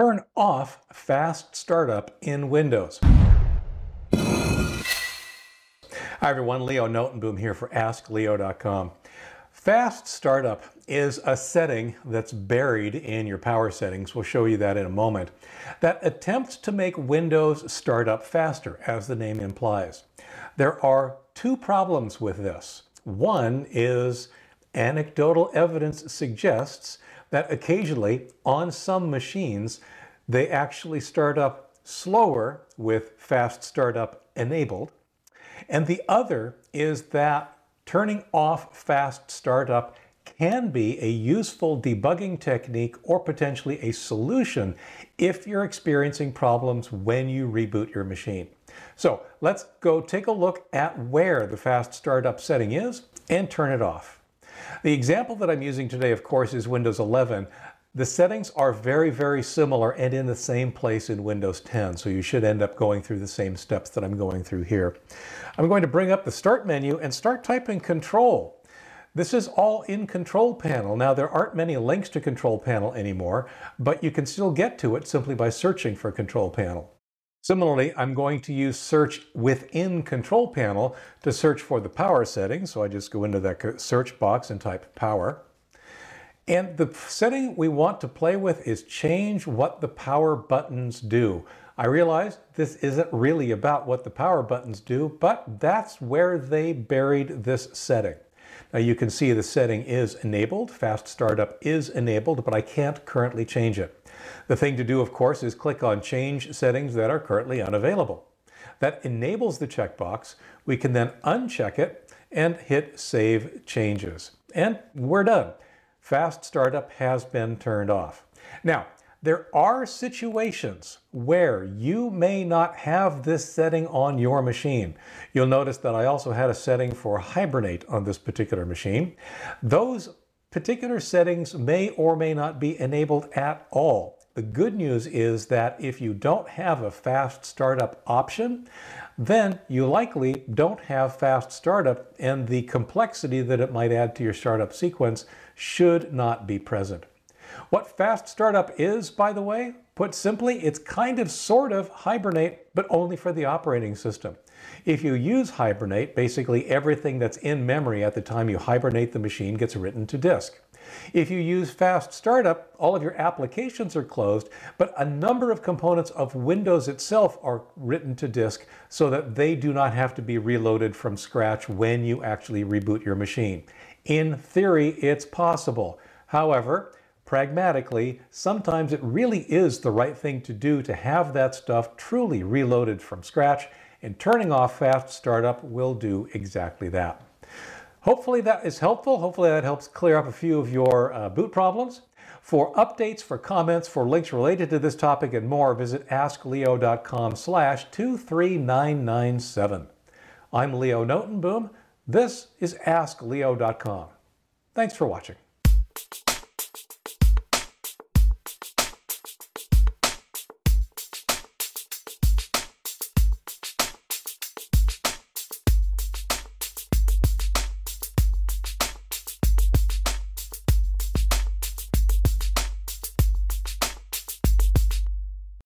Turn off fast startup in Windows. Hi everyone, Leo Notenboom here for AskLeo.com. Fast startup is a setting that's buried in your power settings. We'll show you that in a moment. That attempts to make Windows start up faster, as the name implies. There are two problems with this. One is anecdotal evidence suggests that occasionally on some machines, they actually start up slower with fast startup enabled. And the other is that turning off fast startup can be a useful debugging technique or potentially a solution if you're experiencing problems when you reboot your machine. So let's go take a look at where the fast startup setting is and turn it off. The example that I'm using today, of course, is Windows 11. The settings are very, very similar and in the same place in Windows 10, so you should end up going through the same steps that I'm going through here. I'm going to bring up the Start menu and start typing Control. This is all in Control Panel. Now, there aren't many links to Control Panel anymore, but you can still get to it simply by searching for Control Panel. Similarly, I'm going to use search within control panel to search for the power settings. So I just go into that search box and type power. And the setting we want to play with is change what the power buttons do. I realize this isn't really about what the power buttons do, but that's where they buried this setting. Now you can see the setting is enabled, fast startup is enabled, but I can't currently change it. The thing to do, of course, is click on Change Settings that are currently unavailable. That enables the checkbox. We can then uncheck it and hit Save Changes. And we're done. Fast Startup has been turned off. Now, there are situations where you may not have this setting on your machine. You'll notice that I also had a setting for Hibernate on this particular machine. Those Particular settings may or may not be enabled at all. The good news is that if you don't have a fast startup option, then you likely don't have fast startup and the complexity that it might add to your startup sequence should not be present. What fast startup is, by the way, put simply, it's kind of sort of Hibernate, but only for the operating system. If you use Hibernate, basically everything that's in memory at the time you hibernate the machine gets written to disk. If you use Fast Startup, all of your applications are closed, but a number of components of Windows itself are written to disk so that they do not have to be reloaded from scratch when you actually reboot your machine. In theory, it's possible. However, pragmatically, sometimes it really is the right thing to do to have that stuff truly reloaded from scratch and turning off fast startup will do exactly that. Hopefully that is helpful. Hopefully that helps clear up a few of your uh, boot problems. For updates, for comments, for links related to this topic and more, visit askleo.com slash 23997. I'm Leo Notenboom. This is AskLeo.com. Thanks for watching.